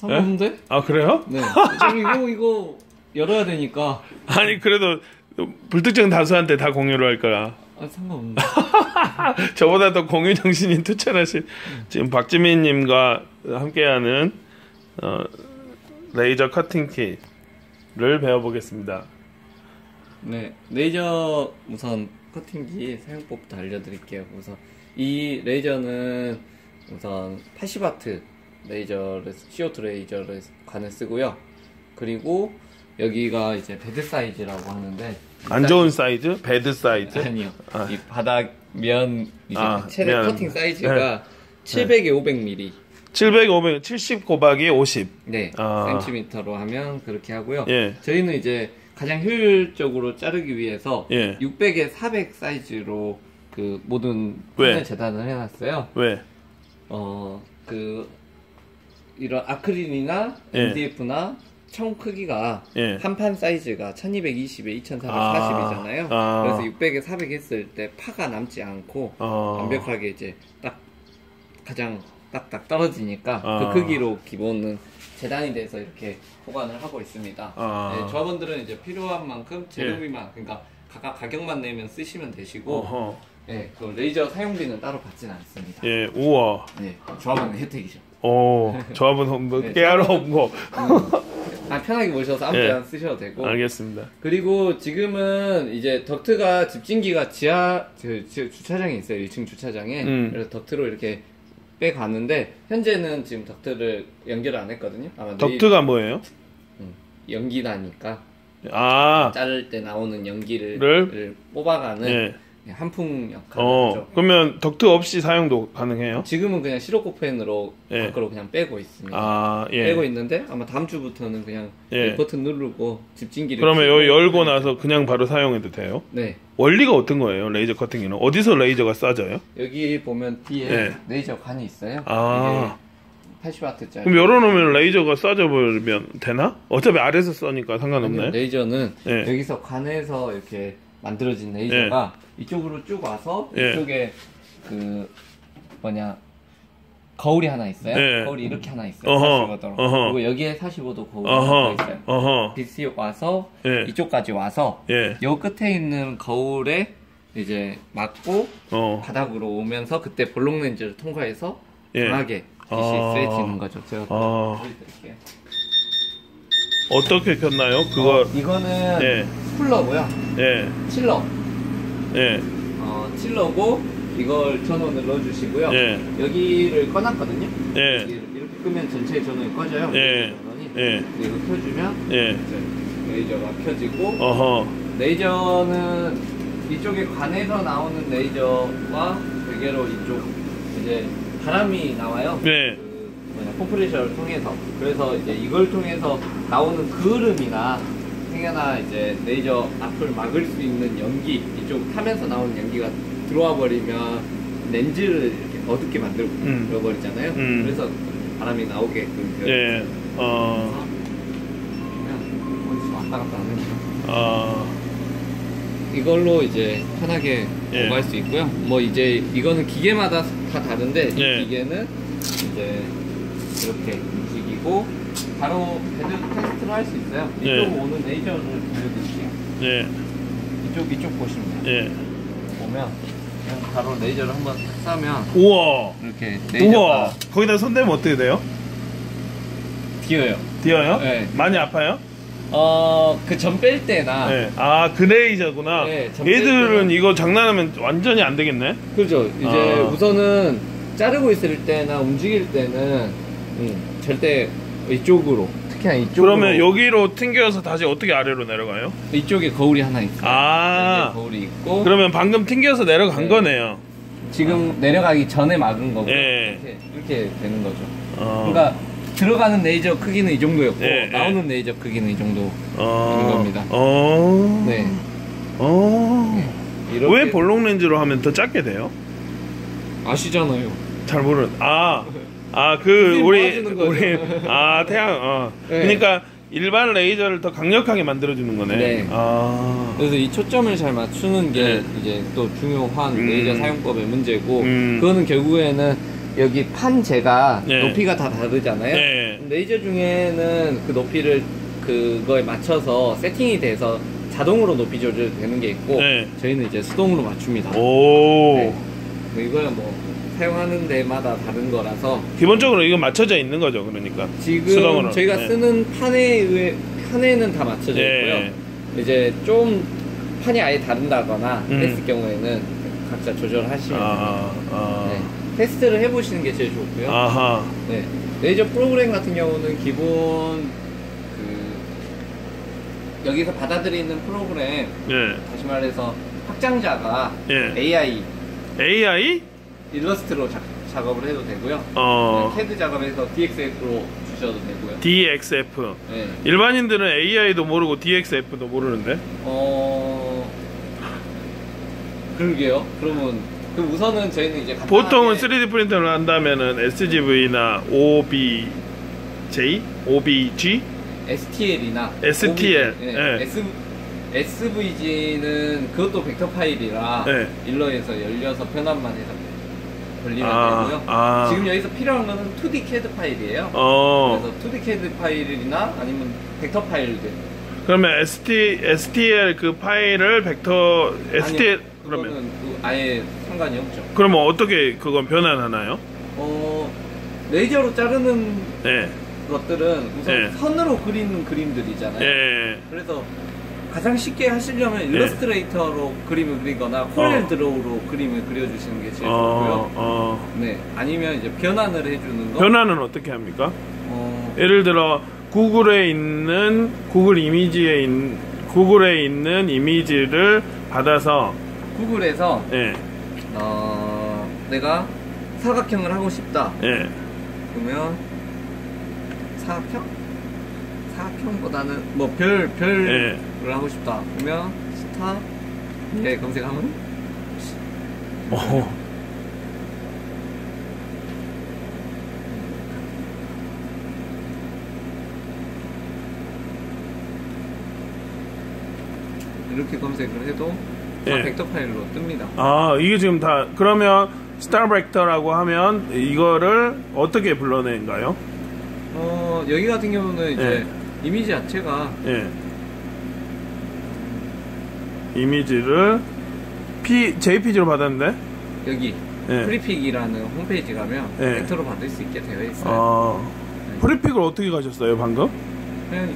상관없는데? 아 그래요? 네. 이거 이거 열어야 되니까 아니 그래도 불특정 다수한테 다 공유를 할 거야. 아, 상관없는데. 저보다 더 공유 정신이 투철하신 지금 박지민님과 함께하는 어, 레이저 커팅 킷을 배워보겠습니다. 네, 레이저 우선 커팅기 사용법부터 알려드릴게요. 우선 이 레이저는 우선 80와트 레이저를 CO2 레이저를 관을 쓰고요. 그리고 여기가 이제 베드 사이즈라고 하는데 안 좋은 사이즈? bad 사이즈? 아니요. 아. 이 바닥 면 이제 아, 면. 커팅 사이즈가 700에 500mm. 700, 500, 70 곱하기 50. 네, 아. 센티미터로 하면 그렇게 하고요. 예. 저희는 이제 가장 효율적으로 자르기 위해서 예. 600에 400 사이즈로 그 모든? 판을 재단을 해놨어요. 왜? 어, 그 이런 아크릴이나 예. MDF나 청 크기가 예. 한판 사이즈가 1220에 2440이잖아요. 아. 그래서 600에 400 했을 때 파가 남지 않고 어. 완벽하게 이제 딱 가장 딱딱 떨어지니까 아. 그 크기로 기본은 재단이 돼서 이렇게 보관을 하고 있습니다. 아. 네, 조합원들은 이제 필요한 만큼 재료비만 그러니까 각각 가격만 내면 쓰시면 되시고 어허. 네, 그 레이저 사용비는 따로 받지는 않습니다. 예, 우와. 네, 조합원은 혜택이죠. 오, 조합은 뭐 네, 깨알 없고. 아, 편하게 모셔서 아무 예. 때나 쓰셔도 되고 알겠습니다. 그리고 지금은 이제 덕트가 집진기가 지하 그 지- 주차장에 있어요. 1층 주차장에. 음. 그래서 덕트로 이렇게 빼가는데 현재는 지금 덕트를 연결을 안 했거든요. 아마 내일 덕트가 뭐예요? 연기나니까 아, 자를 때 나오는 연기를 를? 를 뽑아가는 예. 환풍 역할을 어, 하죠. 그러면 덕트 없이 사용도 가능해요? 지금은 그냥 시로코팬으로 예. 밖으로 그냥 빼고 있습니다. 아, 예. 빼고 있는데 아마 다음 주부터는 그냥 예. 이 버튼 누르고 집진기를 그러면 여기 열고 나서 그냥 바로 사용해도 돼요? 네 원리가 어떤 거예요? 레이저 커팅기는 어디서 레이저가 쏴져요? 여기 보면 뒤에 예. 레이저 관이 있어요. 아. 이게 80와트짜리. 그럼 열어놓으면 레이저가 쏴져 버리면 되나? 어차피 아래에서 쏘니까 상관없네. 레이저는 예. 여기서 관에서 이렇게 만들어진 레이저가 이쪽으로 쭉 와서 예. 이쪽에 그 뭐냐 거울이 하나 있어요. 예. 거울이 이렇게 하나 있어요. 어허, 45도로. 어허. 그리고 여기에 45도 거울이 하나 더 있어요. 어허, 빛이 와서 예. 이쪽까지 와서 예, 요 끝에 있는 거울에 이제 맞고 어, 바닥으로 오면서 그때 볼록 렌즈를 통과해서 예. 강하게 빛이 아. 쐬지는 거죠. 제가 아. 보여드릴게요. 어떻게 켰나요? 그거, 어, 이거는 예, 쿨러고요. 예, 칠러. 예, 어, 칠러고 이걸 전원을 넣어주시고요. 예, 여기를 꺼놨거든요. 예, 이렇게 끄면 전체 전원이 꺼져요. 예. 전원이. 예, 근데 이거 켜주면 예, 이제 레이저가 켜지고 어허, 레이저는 이쪽에 관에서 나오는 레이저와 별개로 이쪽 이제 바람이 나와요. 네. 그 뭐냐 컴프레셔를 통해서 그래서 이제 이걸 통해서 나오는 그을음이나 행여나 이제 레이저 앞을 막을 수 있는 연기 이쪽 타면서 나오는 연기가 들어와 버리면 렌즈를 이렇게 어둡게 만들어 음. 버리잖아요. 음. 그래서 바람이 나오게끔 되어 예, 어, 어디서 왔다 갔다 하는. 어, 이걸로 이제 편하게 예. 보고할 수 있고요. 뭐 이제 이거는 기계마다 다 다른데 예. 이 기계는 이제 이렇게 움직이고 바로 베드 테스트를 할 수 있어요. 이쪽 예. 오는 레이저를 보여드릴게요. 예, 이쪽 이쪽 보시면 돼요. 예. 보면 그냥 바로 레이저를 한번 탁 쏴면 우와, 이렇게 우와, 레이저가 거기다 손대면 어떻게 돼요? 비어요. 뛰어요? 네. 많이 아파요? 어그 전뺄 때나 네. 아, 그 레이저구나. 네, 전 얘들은 뺄 이거 장난하면 완전히 안 되겠네? 그죠. 이제 아. 우선은 자르고 있을 때나 움직일 때는 음, 절대 이쪽으로 특히나 이쪽으로 그러면 여기로 튕겨서 다시 어떻게 아래로 내려가요? 이쪽에 거울이 하나 있어요. 아. 거울이 있고 그러면 방금 튕겨서 내려간 네. 거네요. 지금 내려가기 전에 막은 거고 예. 이렇게, 이렇게 되는 거죠. 어. 그러니까 들어가는 레이저 크기는 이 정도였고 예, 예. 나오는 레이저 크기는 이 정도. 어. 겁니다. 어. 네. 어. 이렇게 왜 볼록 렌즈로 하면 더 작게 돼요? 아시잖아요. 잘 모르. 아. 아, 그뭐 우리 거죠? 우리 아, 태양 어. 네. 그러니까 일반 레이저를 더 강력하게 만들어 주는 거네. 네. 아. 그래서 이 초점을 잘 맞추는 게 네. 이제 또 중요한 음. 레이저 사용법의 문제고 음. 그거는 결국에는 여기 판재가 네. 높이가 다 다르잖아요. 네. 레이저 중에는 그 높이를 그거에 맞춰서 세팅이 돼서 자동으로 높이 조절되는 게 있고 네. 저희는 이제 수동으로 맞춥니다. 오. 네. 뭐 이거야 뭐 사용하는 데마다 다른 거라서 기본적으로 이거 맞춰져 있는 거죠, 그러니까. 지금 수동으로. 저희가 네. 쓰는 판에 의해 판에는 다 맞춰져 네. 있고요. 이제 좀 판이 아예 다른다거나 음. 했을 경우에는 각자 조절하시면 됩니다. 아, 아. 네. 테스트를 해보시는 게 제일 좋고요. 아하. 네. 레이저 프로그램 같은 경우는 기본 그 여기서 받아들이는 프로그램 예. 다시 말해서 확장자가 예. AI AI? 일러스트로 작, 작업을 해도 되고요. 어. 네, CAD 작업에서 DXF로 주셔도 되고요. DXF. 네. 일반인들은 AI도 모르고 DXF도 모르는데. 어 그러게요. 그러면 그 우선은 저희는 이제 보통은 간단하게 3D 프린터를 한다면은 SGV나 OBJ, OBG, STL이나 STL, 네. 예. S, SVG는 그것도 벡터 파일이라 네. 일러에서 열려서 변환만 해서 걸리면 아, 되고요. 아. 지금 여기서 필요한 거는 2D CAD 파일이에요. 어. 그래서 2D CAD 파일이나 아니면 벡터 파일들. 그러면 ST, STL 그 파일을 벡터 STL 그러면 그거는 그 아예 상관이 없죠. 그러면 어떻게 그건 변환하나요? 어 레이저로 자르는 예. 것들은 우선 네. 선으로 그리는 그림들이잖아요. 예. 그래서 가장 쉽게 하시려면 일러스트레이터로 그림을 그리거나 코렐 어. 드로우로 그림을 그려주시는 게 제일 어, 좋고요. 어. 네, 아니면 이제 변환을 해주는 거. 변환은 어떻게 합니까? 어, 예를 들어 구글에 있는 구글 이미지에 있는 구글에 있는 이미지를 받아서 구글에서 예. 어, 내가 사각형을 하고 싶다. 예. 그러면 사각형? 사각형보다는 뭐 별 별을 하고 싶다. 그러면 스타 예 검색하면 어. 이렇게 검색을 해도 다 예. 벡터 파일로 뜹니다. 아, 이게 지금 다 그러면 스타ร์벡터라고 하면 이거를 어떻게 불러낸가요? 어, 여기 같은 경우는 이제 이미지 자체가 예. 이미지를 P JPG로 받았는데 여기 예. Freepik이라는 홈페이지 가면 예. 벡터로 받을 수 있게 되어 있어요. 어. Freepik을 어떻게 가셨어요, 방금? 그냥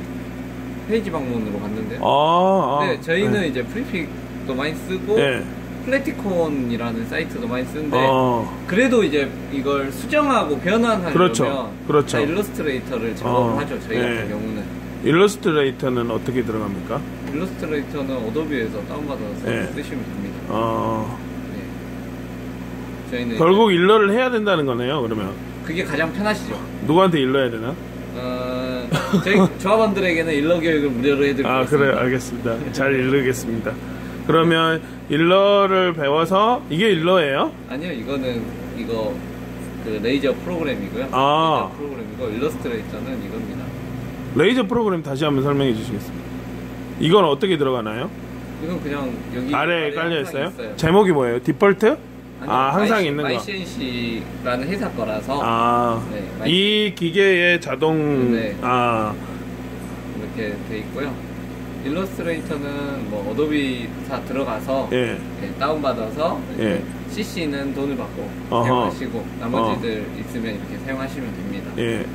페이지 방문으로 갔는데. 아, 아. 네, 저희는 네. 이제 Freepik도 많이 쓰고 예. Flaticon이라는 사이트도 많이 쓰는데 어. 그래도 이제 이걸 수정하고 변환하려면 그렇죠. 그렇죠. 다 일러스트레이터를 작업을 어, 하죠. 저희 예. 같은 경우는 일러스트레이터는 어떻게 들어갑니까? 일러스트레이터는 어도비에서 다운받아서 예. 쓰시면 됩니다. 어. 네. 저희는 결국 일러를 해야 된다는 거네요, 그러면. 이제 그게 가장 편하시죠. 누구한테 일러야 되나? 어, 저희 조합원들에게는 일러 교육을 무료로 해드리고 아. 그래, 알겠습니다. 잘 일르겠습니다. 그러면 일러를 배워서 이게 일러예요? 아니요, 이거는 이거 그 레이저 프로그램이고요. 아. 레이저 프로그램이고 일러스트레이터는 이겁니다. 레이저 프로그램 다시 한번 설명해 주시겠습니다. 이건 어떻게 들어가나요? 이건 그냥 여기 아래에 깔려 항상 있어요? 제목이 뭐예요? 디폴트? 아니요, 아, 항상 YC 있는 거. YCNC라는 회사 거라서 아, 네, 기계의 자동, 네. 아, 이렇게 돼 있고요. 일러스트레이터는 뭐 어도비사 들어가서 예, 이렇게 다운 받아서 예. CC는 돈을 받고. 사용하시고 나머지들 있으면 이렇게 사용하시면 됩니다. 예,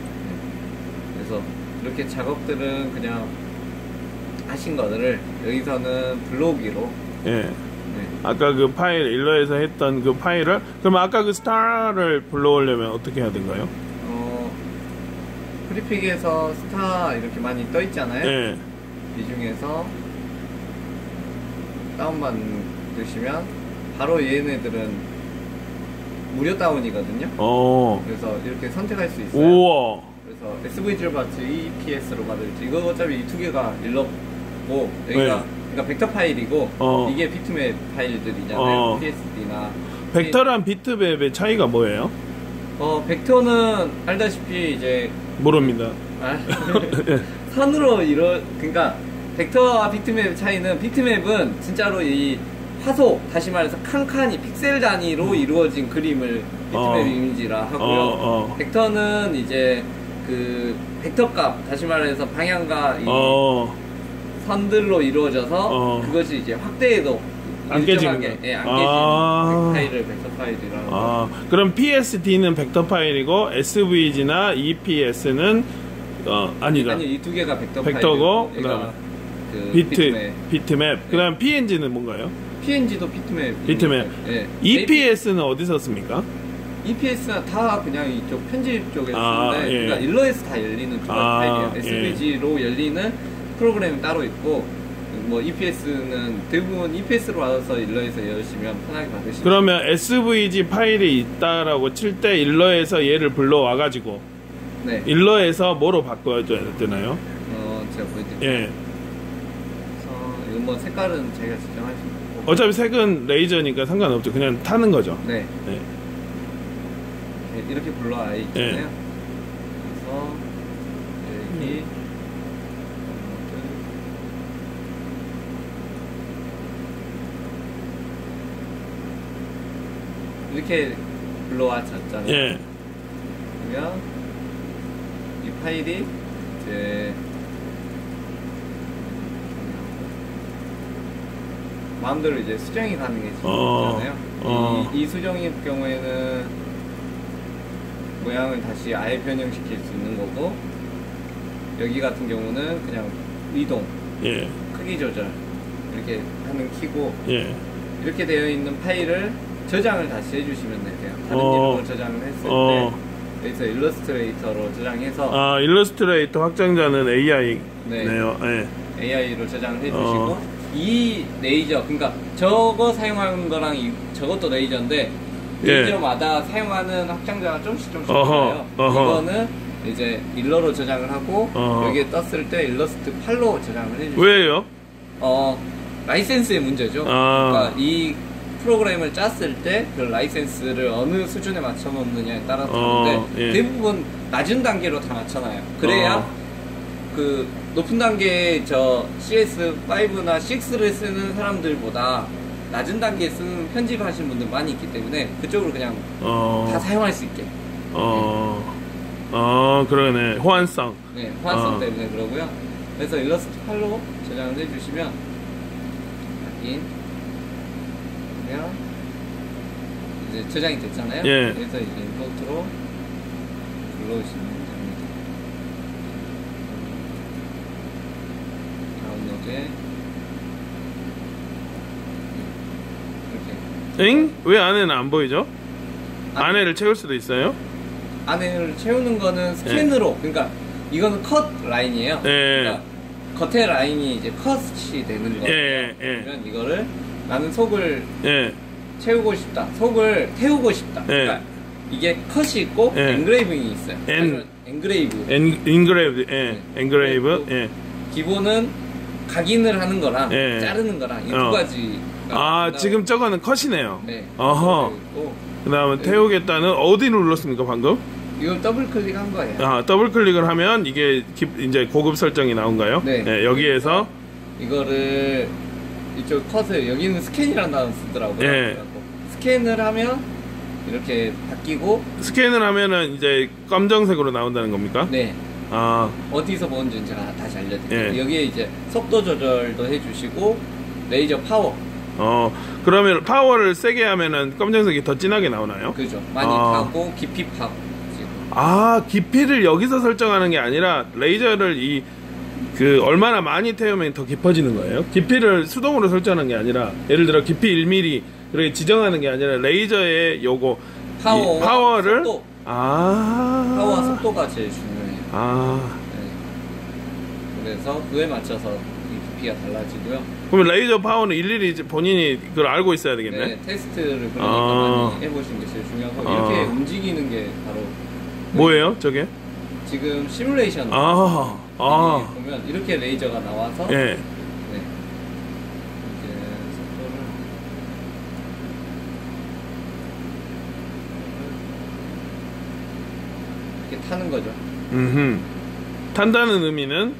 그래서 이렇게 작업들은 그냥 하신 거를 여기서는 불러오기로 예. 네, 아까 그 파일, 일러에서 했던 그 파일을, 그럼 아까 그 스타를 불러오려면 어떻게 해야 된가요? 어, Freepik에서 스타 이렇게 많이 떠 있잖아요. 예, 이 중에서 다운받으시면 바로 얘네들은 무료 다운이거든요. 어, 그래서 이렇게 선택할 수 있어요. 우와, 그래서 SVG를 받을지 EPS로 받을지 이거 어차피 이 두 개가 일러고 여기가 네. 그러니까 벡터 파일이고 어. 이게 비트맵 파일들이잖아요. 어. PSD나 벡터랑 비트맵의 차이가 뭐예요? 어 벡터는 알다시피 이제 모릅니다. 아, 선으로 이런 그러니까 벡터와 비트맵 차이는 비트맵은 진짜로 이 화소 다시 말해서 칸칸이 픽셀 단위로 이루어진 그림을 비트맵 어. 이미지라 하고요. 어, 어. 벡터는 이제 그 벡터 값 다시 말해서 방향과 이 어, 선들로 이루어져서 어. 그것이 이제 확대해도 안 깨지는 거. 예, 안 아. 깨지는 파일을 벡터 파일이라고 아, 그럼 PSD는 벡터 파일이고 SVG나 EPS는 어, 아니다. 아니 이 두 개가 벡터 벡터고, 그 비트, 비트맵. 비트맵. 그다음 PNG는 뭔가요? PNG도 비트맵 비트맵. 예. EPS는 어디서 씁니까? EPS는 다 그냥 이쪽 편집 쪽에서 아, 쓰는데 예. 그러니까 일러에서 다 열리는 그런 아, 파일이에요. 예. SVG로 열리는 프로그램이 따로 있고 뭐 EPS는 대부분 EPS로 받아서 일러에서 열시면 편하게 받으시면 그러면 SVG 파일이 있다라고 칠 때 일러에서 얘를 불러와 가지고 네. 일러에서 뭐로 바꿔줘야 되나요? 어 제가 보여드릴게요. 예. 그래서 이거 뭐 색깔은 제가 있고 어차피 색은 레이저니까 상관없죠. 그냥 타는 거죠. 네. 네. 네, 이렇게 불러와 있잖아요. 예. 그래서 여기 이렇게 불러와졌잖아요. 예. 그러면 이 파일이 이제 마음대로 이제 수정이 가능해지잖아요. 어, 어. 이, 이 수정일 경우에는 모양을 다시 아예 변형시킬 수 있는 거고 여기 같은 경우는 그냥 이동, 예. 크기 조절 이렇게 하는 키고 예. 이렇게 되어 있는 파일을 저장을 다시 해주시면 돼요. 다른 어. 이름으로 저장을 했을 어. 때 여기서 일러스트레이터로 저장해서 아, 일러스트레이터 확장자는 AI네요. 네. 예. AI로 저장을 해주시고 어. 이 레이저 그러니까 저거 사용하는 거랑 이, 저것도 레이저인데 예. 레이저마다 사용하는 확장자가 조금씩 조금씩 어허, 달라요. 어허. 이거는 이제 일러로 저장을 하고 어허. 여기에 떴을 때 일러스트 8로 저장을 해주시고 왜요? 어 라이센스의 문제죠. 아. 그러니까 이 프로그램을 짰을 때 그 라이센스를 어느 수준에 맞춰 놓느냐에 따라 어, 다른데 예. 대부분 낮은 단계로 다 맞춰놔요. 그래야 어. 그 높은 단계의 저 CS5나 6를 쓰는 사람들보다 낮은 단계에 쓰는 편집하시는 분들 많이 있기 때문에 그쪽으로 그냥 어. 다 사용할 수 있게. 어. 어, 그러네. 호환성. 네, 호환성 어. 때문에 그러고요. 그래서 일러스트 8로 저장을 해주시면 확인. 그러면 이제 저장이 됐잖아요. 예. 그래서 이제 임포트로 불러오시면 됩니다. 다운로드에 이렇게 엥? 왜 안에는 안 보이죠? 안에를 채울 수도 있어요? 안을 채우는 거는 스캔으로 그러니까 이거는 컷 라인이에요. 예. 그러니까 겉에 라인이 이제 컷이 되는 거예요. 예, 예. 그러면 이거를 나는 속을 예. 채우고 싶다. 속을 태우고 싶다. 예. 그러니까 이게 컷이 있고 예. engraving이 있어요. en- engrave. en, engrave, 예. 네. engrave, 예. 기본은 각인을 하는 거랑 예. 자르는 거랑 이두 어. 가지. 아, 지금 저거는 컷이네요. 네. 어허. 있고 그 다음에 태우겠다는 어디 눌렀습니까, 방금? 이걸 더블 클릭한 거예요. 아, 더블 클릭을 하면 이게 기- 이제 고급 설정이 나온가요? 네. 여기에서 이거를 이쪽 컷을 여기는 scan이라는 단어 쓰더라고요. 예. 그래갖고 scan을 하면 이렇게 바뀌고 scan을 하면은 이제 검정색으로 나온다는 겁니까? 네 아, 어디서 보는지 제가 다시 알려드릴게요. 예. 여기에 이제 속도 조절도 해주시고 레이저 파워 어, 그러면 파워를 세게 하면은 검정색이 더 진하게 나오나요? 그죠 많이 아. 파고 깊이 파고 지금 아, 깊이를 여기서 설정하는 게 아니라 레이저를 이 그 얼마나 많이 태우면 더 깊어지는 거예요? 깊이를 수동으로 설정하는 게 아니라 예를 들어 깊이 1mm 그렇게 지정하는 게 아니라 레이저의 요거 파워와 이 파워를 속도. 아 파워와 속도가 제일 중요해요. 아 네. 그래서 그에 맞춰서 이 깊이가 달라지고요. 그러면 레이저 파워는 일일이 이제 본인이 그걸 알고 있어야 되겠네. 네, 테스트를 그러니까 아. 많이 해보시는 게 제일 중요하고 아. 이렇게 움직이는 게 바로 뭐예요, 저게? 지금 시뮬레이션 아, 아, 보면 이렇게 레이저가 나와서 예. 네. 타는 거죠. 음. 탄다는 의미는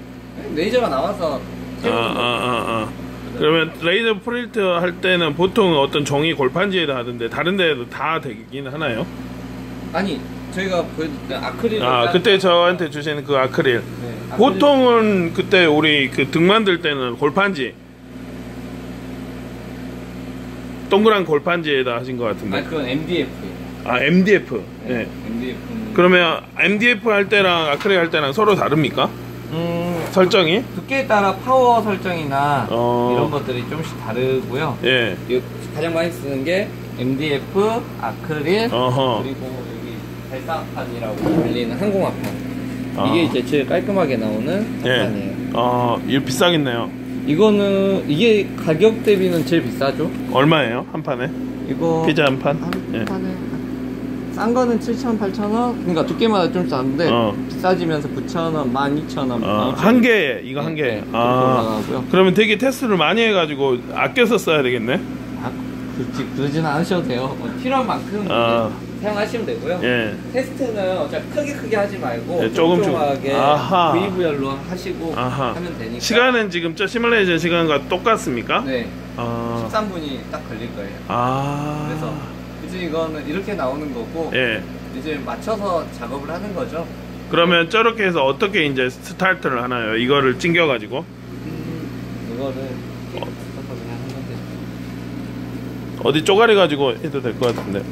레이저가 나와서 아, 아, 거. 아, 아. 그러면 레이저 프린트 할 때는 보통 어떤 종이 골판지에다 하던데 다른 데도 다 되긴 하나요? 아니 저희가 보여드린 아크릴 아 그때 저한테 주신 그 아크릴 네, 보통은 그때 우리 그 등 만들 때는 골판지 동그란 골판지에다 하신 것아 같은데 그건 MDF 아 MDF 예. MDF는 그러면 MDF 할 때랑 아크릴 할 때랑 서로 다릅니까? 음 설정이? 두께에 따라 파워 설정이나 어. 이런 것들이 좀씩 다르고요 예. 이- 가장 많이 쓰는 게 MDF, 아크릴 어허. 그리고 여기 발사판이라고 불리는 항공화판 아. 이게 이제 제일 깔끔하게 나오는 예. 판이에요 어, 이거 비싸겠네요. 이거는 이게 가격 대비는 제일 비싸죠 얼마예요? 한 판에? 이거 피자 한 판? 한 예. 판에 싼 거는 7,000원, 8,000원 그러니까 두께마다 좀 싼데 어. 비싸지면서 9,000원, 12,000원 어, 한 개에 이거 한 개. 아. 올라가고요 그러면 되게 테스트를 많이 해가지고 아껴서 써야 되겠네. 아, 그렇지 그러진 않으셔도 돼요 뭐 필요한 만큼 아. 사용하시면 되고요 예. 테스트는 어차피 크게 크게 하지 말고 예, 조금, 조금. 촘촘하게 아하. 부위부열로 하시고 아하. 하면 되니까 시간은 지금 저 시뮬레이션 시간과 똑같습니까? 네 아. 13분이 딱 걸릴 거예요 아. 그래서 이제 이거는 이렇게 나오는 거고 예. 이제 맞춰서 작업을 하는 거죠 그러면 저렇게 해서 어떻게 이제 스타트를 하나요? 이거를 찡겨 가지고 음, 이거를 되죠 어디 쪼가리 가지고 해도 될 것 같은데.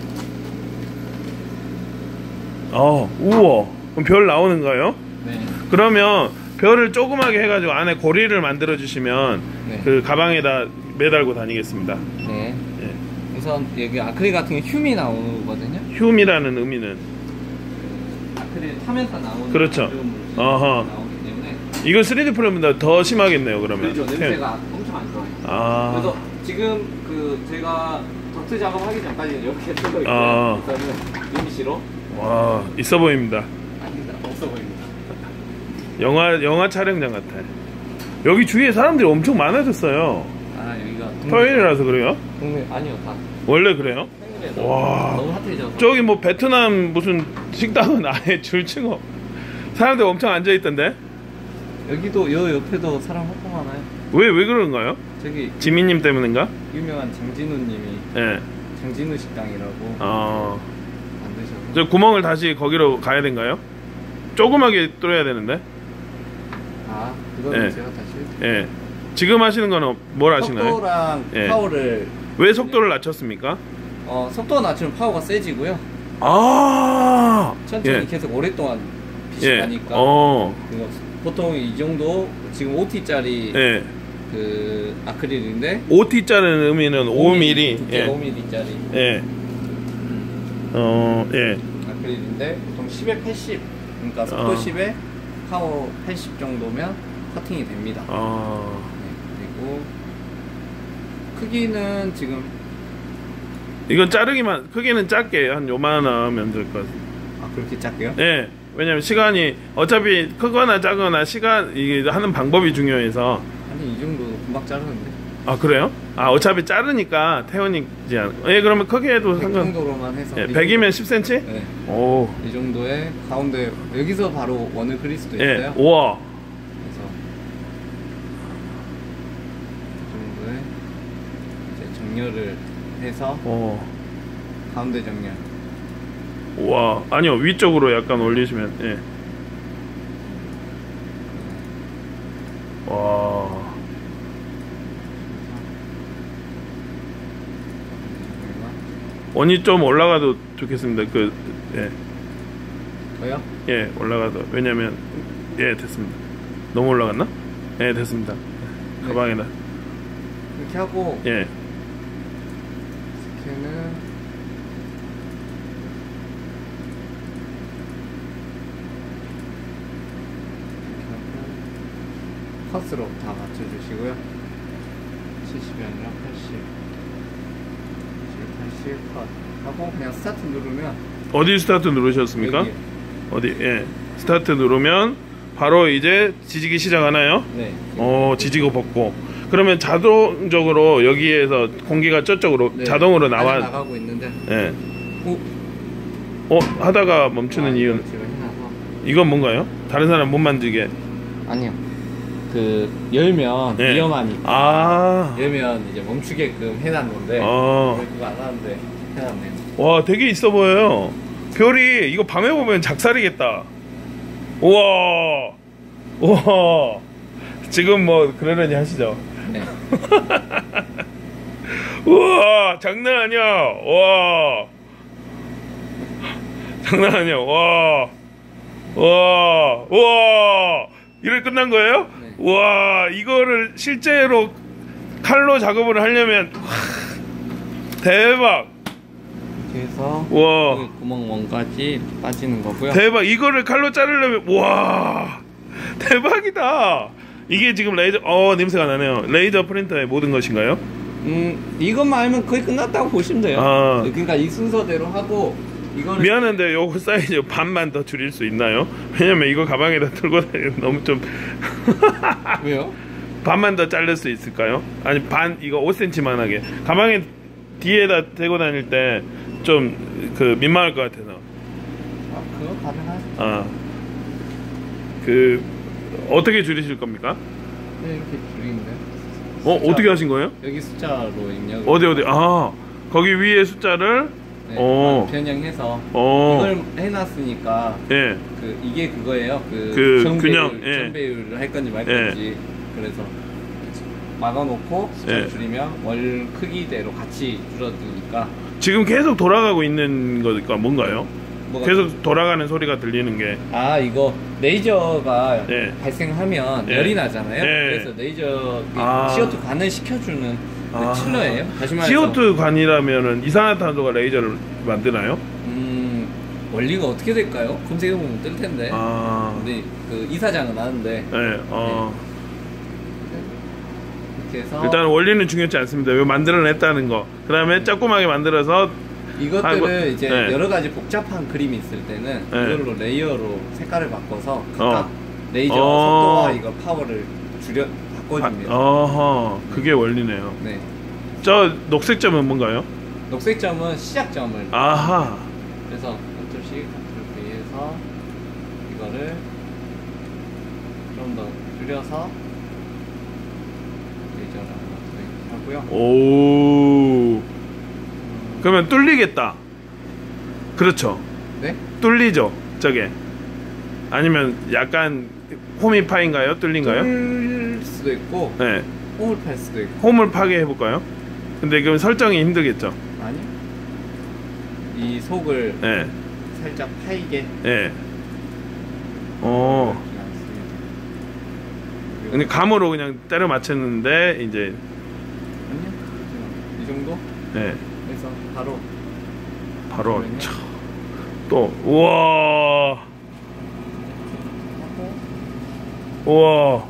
어, 우와. 그럼 별 나오는 거예요? 네. 그러면 별을 조그맣게 해가지고 안에 고리를 만들어 주시면 네. 그 가방에다 매달고 다니겠습니다. 네. 예. 우선 여기 아크릴 같은 게 흉이 나오거든요. 흉이라는 의미는 아크릴 타면서 나오는 그렇죠. 어허. 나오기 때문에 이거 3D 프린보다 더 심하겠네요. 그러면. 그렇죠. 냄새가 엄청 안 좋아요. 아. 그래서 지금 그 제가 덕트 작업하기 전까지 이렇게 쓰고 있고요. 아. 우선은 임시로 와 있어 보입니다. 아니다 없어 보입니다. 영화 영화 촬영장 같아. 여기 주위에 사람들이 엄청 많아졌어요. 아 토요일이라서 그래요? 동네 아니요 다 원래 그래요? 생일에 와. 너무 핫해져서 저기 뭐 베트남 무슨 식당은 아예 줄치고 사람들 엄청 앉아 있던데 여기도 여 옆에도 사람 엄청 많아요. 왜 왜 그런가요? 저기 지민님 때문인가? 유명한 장진우님이 예. 장진우 식당이라고 어. 만드셔서 저 구멍을 다시 거기로 가야 된가요? 조그맣게 뚫어야 되는데. 아 그거는 예. 제가 다시 예. 지금 하시는 거는 뭘 하시나요? 속도랑 예. 파워를 왜 속도를 낮췄습니까? 어 속도 낮추면 파워가 세지고요. 아. 천천히 예. 계속 오랫동안 빛이 예. 나니까 어. 그거 보통 이 정도 지금 5T짜리 예. 그 아크릴인데 5T자는 의미는 5mm. 두께 예. 5mm짜리 예. 어, 예. 아크릴인데 보통 10에 80 그러니까 속도 어. 10에 파워 80 정도면 커팅이 됩니다. 어. 네, 그리고 크기는 지금 이건 자르기만 크기는 작게 한 요만하면 될 것 같아요. 아 그렇게 작게요? 예. 왜냐면 시간이 어차피 크거나 작거나 시간 이게 하는 방법이 중요해서 아니 이 정도 금방 자르는데 아 그래요? 아 어차피 자르니까 태우니지 않. 예 그러면 크게 해도 100 상관. 정도로만 해서 예, 이 100이면 10cm? 정도- 네, 오. 이 정도의 가운데 여기서 바로 원을 그릴 수도 예. 있어요. 우와. 그래서 이 정도의 이제 정렬을 해서 오. 가운데 정렬. 우와. 아니요 위쪽으로 약간 올리시면 예. 와. 원이 좀 올라가도 좋겠습니다. 그 예. 저요? 예, 올라가도. 왜냐면 예, 됐습니다. 너무 올라갔나? 예, 됐습니다. 네. 가방에다. 이렇게 하고 예. 하고 컷으로 다 맞춰주시고요. 70이 아니라 80. 80, 컷. 하고 그냥 스타트 누르면 어디 스타트 누르셨습니까? 여기. 어디? 예. 스타트 누르면 바로 이제 지지기 시작하나요? 네. 어, 지지고 볶고. 그러면 자동적으로 여기에서 공기가 저쪽으로 네. 자동으로 나와. 나가고 있는데 예. 오, 어, 하다가 멈추는 아, 이유는 이거 제가 해놔서 이건 뭔가요? 다른 사람 못 만지게. 아니요. 그 열면 네. 위험하니까 아. 열면 이제 멈추게끔 해놨는데 어. 그거 안 하는데 해놨네요. 와, 되게 있어 보여요. 별이 이거 밤에 보면 작살이겠다. 우와. 우와. 지금 뭐 그러려니 하시죠. 네. 우와, 장난 아니야. 와. 장난 아니야. 와. 와. 와. 이래 끝난 거예요? 네. 와, 이거를 실제로 칼로 작업을 하려면 와, 대박. 이렇게 해서 와. 여기 구멍 원까지 빠지는 거고요. 대박 이거를 칼로 자르려면 와 대박이다 이게 지금 레이저 어 냄새가 나네요 레이저 프린터의 모든 것인가요? 음 이것만 알면 거의 끝났다고 보시면 돼요. 아. 그러니까 이 순서대로 하고 이거는 미안한데 요거 사이즈 반만 더 줄일 수 있나요? 왜냐면 이거 가방에다 들고 다니면 너무 좀 왜요? 반만 더 자를 수 있을까요? 아니 반 이거 5cm만 하게 가방에 뒤에다 대고 다닐 때 좀 그 민망할 것 같아서 아 그거 가능하죠. 아그 어떻게 줄이실 겁니까? 네, 이렇게 줄이는데. 어 어떻게 하신 거예요? 여기 숫자로 입력. 어디 어디 아 거기 위에 숫자를 네, 어. 변형해서 어. 이걸 해놨으니까 예. 그 이게 그거예요. 그, 그 정배율, 균형, 예. 정배율을 할 건지 말 예. 건지 그래서 막아놓고 숫자 예. 를 줄이면 월 크기대로 같이 줄어드니까 지금 계속 돌아가고 있는 거니까 뭔가요? 뭐가 계속 돌아가는 소리가 들리는 게 아 이거 레이저가 예. 발생하면 예. 열이 나잖아요. 예. 그래서 레이저 그 아. CO2 관을 시켜주는 그 아. chiller예요. 다시 말해서 CO2 관이라면은 이산화탄소가 레이저를 만드나요? 음, 원리가 어떻게 될까요? 검색해 보면 뜰 텐데. 아, 근데 그 이사장은 아는데 네. 어. 이렇게 해서 일단 원리는 중요치 않습니다. 왜 만들어냈다는 거. 그다음에 조그맣게 만들어서 이것들을 아이고, 이제 네. 여러 가지 복잡한 그림이 있을 때는 네. 이걸로 layer로 색깔을 바꿔서 각각 어. 레이저 어. 속도와 이거 파워를 줄여 아, 바꿔줍니다. 어허, 그게 원리네요. 네. 저 녹색 점은 뭔가요? 녹색 점은 시작점을 아하. 그래서 컨트롤 C, 컨트롤 V에서 이거를 좀 더 줄여서 레이저를 하고요. 오. 그러면 뚫리겠다. 그렇죠. 네? 뚫리죠. 저게. 아니면 약간 홈이 파인가요? 뚫린가요? 뚫릴 수도 있고 네. 홈을 팔 수도 있고 홈을 파괴해 볼까요? 근데 그럼 설정이 힘들겠죠. 아니 이 속을 예. 살짝 파이게 예. 어. 근데 감으로 그냥 때려 맞췄는데 이제 아니요 이 정도 예. 해서 바로 바로? 차. 또 우와. 우와.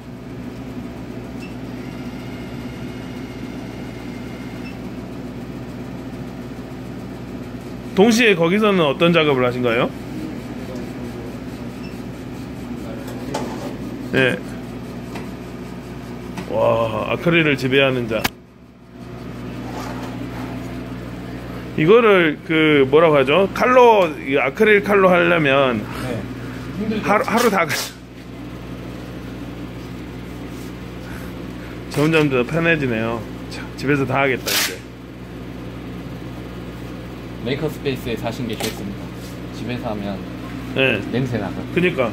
동시에 거기서는 어떤 작업을 하신가요? 네. 와, 아크릴을 지배하는 자. 이거를 그 뭐라고 하죠? 칼로 이 아크릴 칼로 하려면 네 하루 하루 다 가. 점점 더 편해지네요. 자, 집에서 다 하겠다 이제. maker space에 사신 게 좋습니다 집에서 하면 네. 냄새 나거든 그니까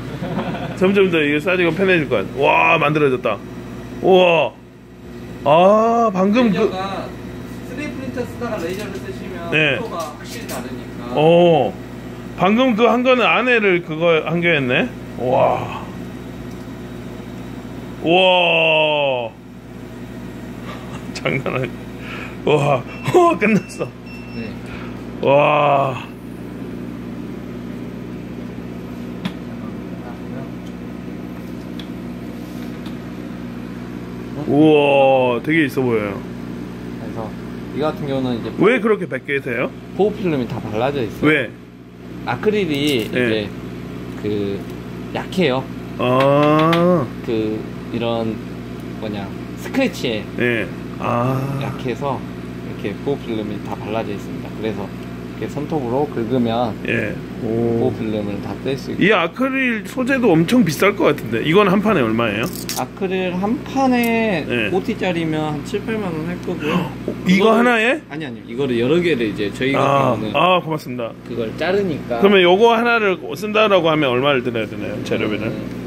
점점 더 이게 사지가 편해질 것 같아. 와 만들어졌다. 우와. 아 방금 그. 레이저가 3D 프린터 쓰다가 레이저를 쓰시면 네. 속도가 확실히 다르니까 어. 방금 그 한 거는 안에를 그거 한 거였네. 와. 와. 장난 아니. 와. 와 끝났어. 네. 와. 우와 되게 있어 보여요. 이 같은 경우는 이제 왜 그렇게 벗겨세요? 보호 필름이 다 발라져 있어요. 왜? 아크릴이 네. 이제 그 약해요. 아, 그 이런 뭐냐 스크래치에 예. 아, 약해서 이렇게 보호 필름이 다 발라져 있습니다. 그래서 이렇게 손톱으로 긁으면 예. 그 오. 필름을 다 뗄 수 있고 이 아크릴 소재도 엄청 비쌀 것 같은데 이건 한 판에 얼마예요? 아크릴 한 판에 네. 5T짜리면 한 7, 8만 원 할 거고요. 이거 그거를- 하나에? 아니 아니 이거를 여러 개를 이제 저희 아, 같은 경우는 아 고맙습니다. 그걸 자르니까 그러면 요거 하나를 쓴다라고 하면 얼마를 들어야 되나요? 재료비는?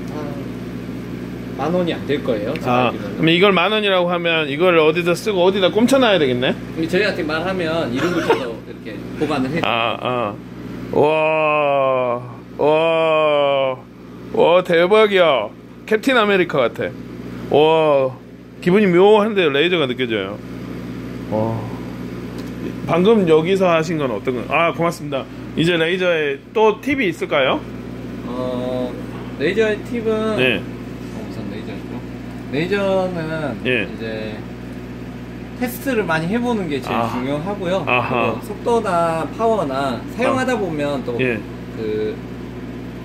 한만 원이 안 될 거예요. 제가 아, 알기로는. 그럼 이걸 만 원이라고 하면 이걸 어디다 쓰고 어디다 꼼쳐놔야 되겠네? 저희한테 말하면 이름 붙여서 이렇게 보관을 해. 아, 아. 와, 와, 와, 대박이야. 캡틴 아메리카 같아. 와, 기분이 묘한데 레이저가 느껴져요. 와. 방금 여기서 하신 건 어떤 건? 아, 고맙습니다. 이제 레이저에 또 팁이 있을까요? 어 레이저의 팁은 네. 어, 우선 레이저죠. 레이저는 예. 이제 테스트를 많이 해보는 게 제일 아. 중요하고요. 속도나 파워나 사용하다 보면 또 예. 그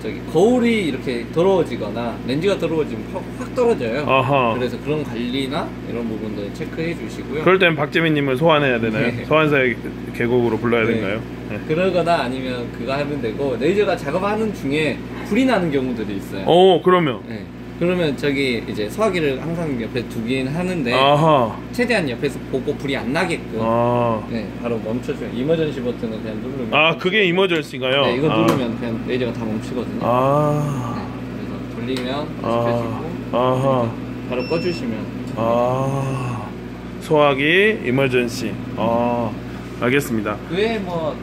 저기 거울이 이렇게 더러워지거나 렌즈가 더러워지면 확, 확 떨어져요. 아하. 그래서 그런 관리나 이런 부분들 체크해 주시고요. 그럴 땐 박재민님을 소환해야 되나요? 네. 소환사의 계곡으로 불러야 네. 되나요? 네. 그러거나 아니면 그거 하면 되고 레이저가 작업하는 중에 불이 나는 경우들이 있어요. 오, 그러면. 네. 그러면 저기 이제 소화기를 항상 옆에 두긴 하는데 아하. 최대한 옆에서 보고 불이 안 나게끔 아. 네 바로 멈춰줘요. 이머전시 버튼을 그냥 누르면 아, 그게 이머전시인가요? 네, 이거 아. 누르면 그냥 레이저가 다 멈추거든요. 아. 네, 그래서 돌리면 다시 아. 켜지고 아하. 바로 꺼주시면 아. 소화기 이머전시. 아. 알겠습니다. 그에 뭐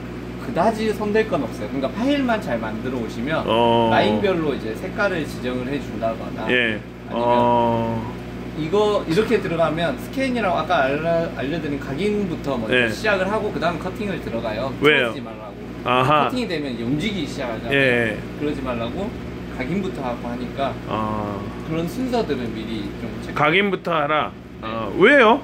그다지 손댈 건 없어요. 그러니까 파일만 잘 만들어 오시면 어. 라인별로 이제 색깔을 지정을 해준다거나 예. 아니면 어. 이거 이렇게 들어가면 스캔이라고 아까 알려, 알려드린 각인부터 먼저 네. 시작을 하고 그 다음 커팅을 들어가요. 왜요? 틀어지지 말라고. 아하. 커팅이 되면 이제 움직이기 시작하잖아요. 예. 그러지 말라고 각인부터 하고 하니까 아. 그런 순서들은 미리 좀 체크. 각인부터 하라. 아, 왜요?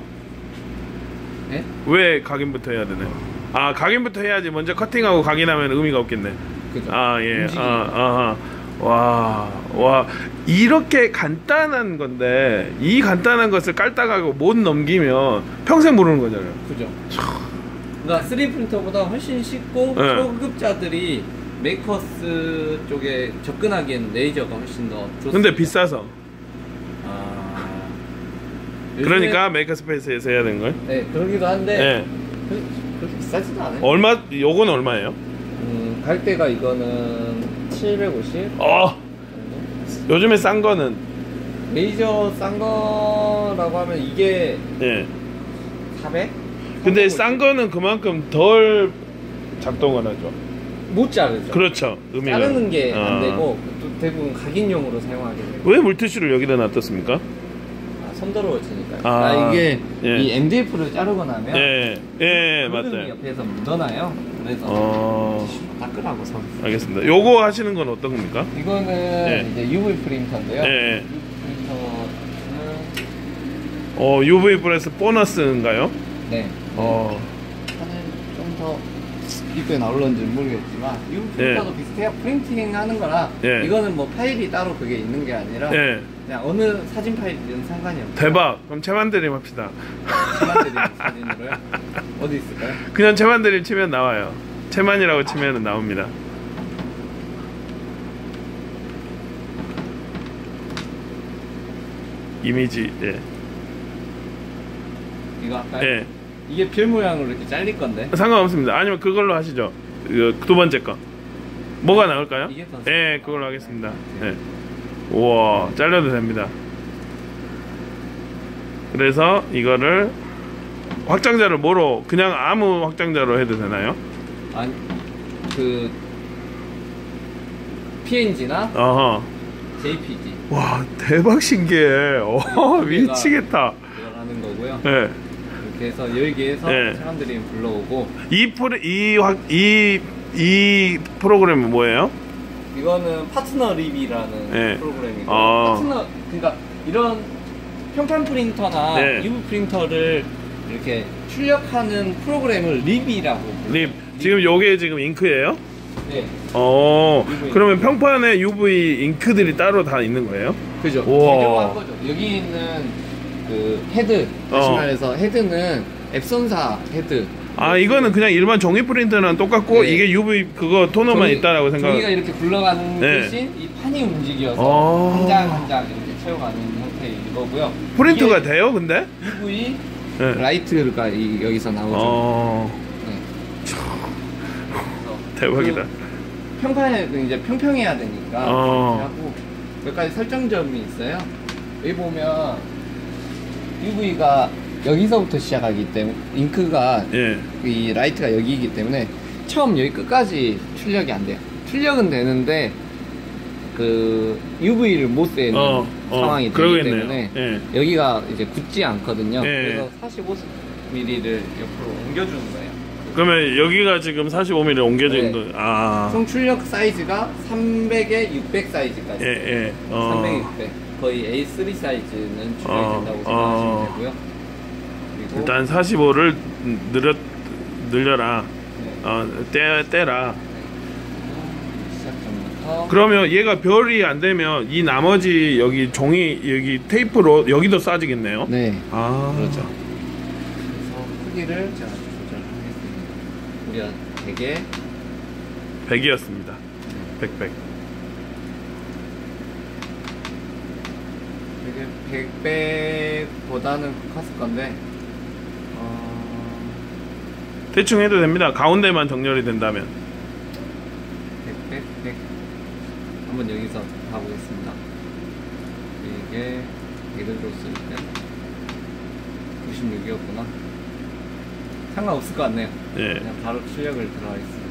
네? 왜 각인부터 해야 되나요? 아, 각인부터 해야지. 먼저 커팅하고 각인하면 의미가 없겠네. 그죠? 아, 예. 움직이기. 아, 아하. 와, 와. 이렇게 간단한 건데, 이 간단한 것을 깔딱하고 못 넘기면 평생 모르는 거잖아요. 그죠? 그러니까 3D 프린터보다 훨씬 쉽고 네. 초급자들이 makers 쪽에 접근하기에는 레이저가 훨씬 더 좋습니다. 근데 비싸서. 아... 그러니까 maker space에서 해야 되는? 요즘에- 네 그러기도 한데 예. 그, 비싸지도 않아요. 얼마, 요건 얼마예요? 음, 갈대가 이거는 750 어? 요즘에 싼 거는, 레이저 싼 거라고 하면 이게 예. 400? 근데 싼 거는 그만큼 덜 작동을 하죠. 못 자르죠. 그렇죠. 의미가. 자르는 게 안 아. 되고 또 대부분 각인용으로 사용하게 돼요. 왜 물티슈를 여기다 놔뒀습니까? 아, 손더러워지니까. 아, 아, 이게 예. 이 MDF를 자르고 나면 예, 예, 그릇이 맞아요. 옆에서 묻어나요. 그래서 어, 닦으라고 손. 알겠습니다. 요거 하시는 건 어떤 겁니까? 이거는 예. 이제 UV 프린터인데요. 예, 예. UV 프린터는 어, UV 프레스 보너스인가요? 네. 어, 하는 좀더 이쁘게 나올런지 는 모르겠지만 UV 프린터도 비슷해요. 프린팅 하는 거라 예. 이거는 뭐 파일이 따로 그게 있는 게 아니라 예. 그냥 어느 사진 파일이든 상관이 없어요. 대박. 그럼 채만드림 합시다. 시간들이 사진으로요. 어디 있을까요? 그냥 채만드림 치면 나와요. 채만이라고 치면 나옵니다. 이미지, 예. 이거 할까요? 예. 이게 별 모양으로 이렇게 잘릴 건데. 상관없습니다. 아니면 그걸로 하시죠. 그 두 번째 거. 뭐가 나올까요? 이게 더 예, 그걸로 하겠습니다. 예. 우와, 잘려도 됩니다. 그래서 이거를 확장자를 뭐로 그냥 아무 확장자로 해도 되나요? 아니 그 PNG나 어허. JPG 와, 대박 신기해. 어, 여기가- 미치겠다. 이걸 하는 거고요. 예. 해서 여기에서 네. 사람들이 불러오고 이 프로 이 확, 이, 이 프로그램은 뭐예요? 이거는 파트너 립이라는 네. 프로그램이고 아. 파트너 그러니까 이런 평판 프린터나 네. UV 프린터를 이렇게 출력하는 프로그램을 립이라고. 립. 지금 요게 지금 잉크예요? 네. 어, UV. 그러면 평판에 UV 잉크들이 따로 다 있는 거예요? 그죠. 우와. 개조한 거죠. 여기 있는 그 헤드, 다시 어. 말해서 헤드는 엡손사 헤드, 아 이거는 그냥 일반 종이 프린터랑 똑같고 네. 이게 UV 그거 토너만 종이- 있다라고 생각. 종이가 이렇게 굴러가는 네. 대신 이 판이 움직여서 어. 한장 한 장 이렇게 채워가는 형태인 거고요. 프린트가 돼요, 근데? UV 네. 라이트가 이- 여기서 나오죠. 어 네. 대박이다. 그 평판에 이제 평평해야 되니까 어. 몇 가지 설정점이 있어요. 여기 보면 UV가 여기서부터 시작하기 때문에 잉크가 예. 이 라이트가 여기이기 때문에 처음 여기 끝까지 출력이 안 돼요. 출력은 되는데 그 UV를 못 쐬는 어, 어, 상황이 되기 그러겠네요. 때문에 예. 여기가 이제 굳지 않거든요. 예. 그래서 45mm를 옆으로 옮겨주는 거예요. 그러면 여기가 지금 45mm 옮겨진 네. 거. 아. 총 출력 사이즈가 300에 600 사이즈까지. 예, 예. 어. 300에 600. 거의 A3 사이즈는 출력이 어, 된다고 어. 생각하시면 되고요. 그리고 일단 45를 늘렸 늘려라. 네, 어, 떼 떼라. 그러면 얘가 별이 안 되면 이 나머지 여기 종이 여기 테이프로 여기도 싸지겠네요. 네. 아. 그렇죠. 그래서 크기를 제가 조절하겠습니다. 우리가 되게 100이었습니다. 100, 100. 되게 100배보다는 컸을 건데 어, 대충 해도 됩니다. 가운데만 정렬이 된다면. 100, 100, 100 한번 여기서 가보겠습니다. 이게 100을 줬을 때 96이었구나. 상관없을 것 같네요. 예. 그냥 바로 출력을 들어가겠습니다.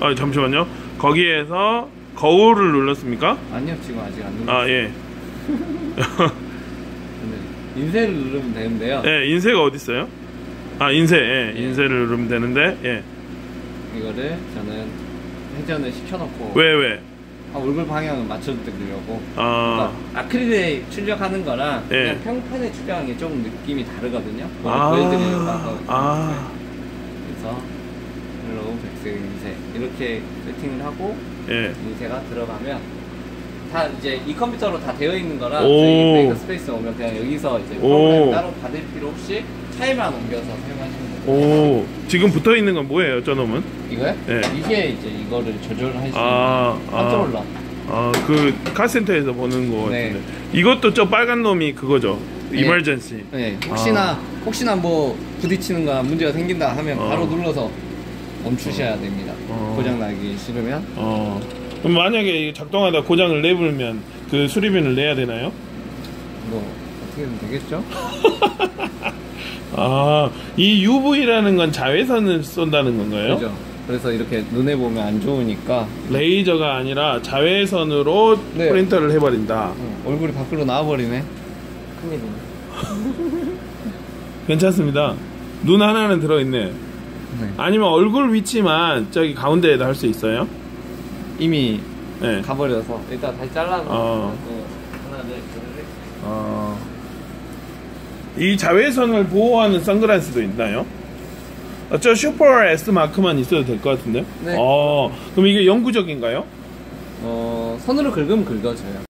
아, 잠시만요. 거기에서 거울을 눌렀습니까? 아니요, 지금 아직 안 눌렀어요. 아, 예. 네. 인쇄를 누르면 되는데요. 예, 인쇄가 어디 있어요? 아, 인쇄. 예, 예. 인쇄를 누르면 되는데. 예. 이거를 저는 회전을 시켜놓고 왜 왜? 아, 얼굴 방향을 맞춰드리려고 아. 그러니까 아크릴에 출력하는 거랑 예. 그냥 평판에 출력하는 게 조금 느낌이 다르거든요. 아. 보여드리려고 하고 아. 그래서 hello 백색 인쇄 이렇게 세팅을 하고 예. 인쇄가 들어가면 다 이제 이 컴퓨터로 다 되어 있는 거라 오. 저희 메이커 스페이스 오면 그냥 여기서 이제. 프로그램 따로 받을 필요 없이 파일만 옮겨서 사용하시면 돼요. 오. 지금 붙어 있는 건 뭐예요, 저놈은? 이거요? 예. 이게 이제 이거를 조절할 수 있는 아, 아. 컨트롤러. 아, 그 카센터에서 보는 거 네. 같은데. 이것도 저 빨간 놈이 그거죠. 네. emergency. 네, 혹시나 혹시나 뭐 부딪히는 거나 문제가 생긴다 하면 어. 바로 눌러서 멈추셔야 됩니다. 어. 고장 나기 싫으면 어. 그럼 만약에 작동하다 고장을 내불면 그 수리비를 내야 되나요? 뭐 어떻게든 되겠죠? 아, 이 UV라는 건 자외선을 쏜다는 건가요? 그죠? 그래서 이렇게 눈에 보면 안 좋으니까 레이저가 아니라 자외선으로 네. 프린터를 해버린다. 어, 얼굴이 밖으로 나와버리네. 큰일이네. 괜찮습니다. 눈 하나는 들어있네. 네. 아니면 얼굴 위치만 저기 가운데에다 할 수 있어요? 이미 네. 가버려서 일단 다시 잘라서 어. 또 하나를 조절해. 어, 이 자외선을 보호하는 선글라스도 있나요? 어, 저 슈퍼 S 마크만 있어도 될 것 같은데? 네. 어, 그럼 이게 영구적인가요? 어 손으로 긁으면 긁어져요.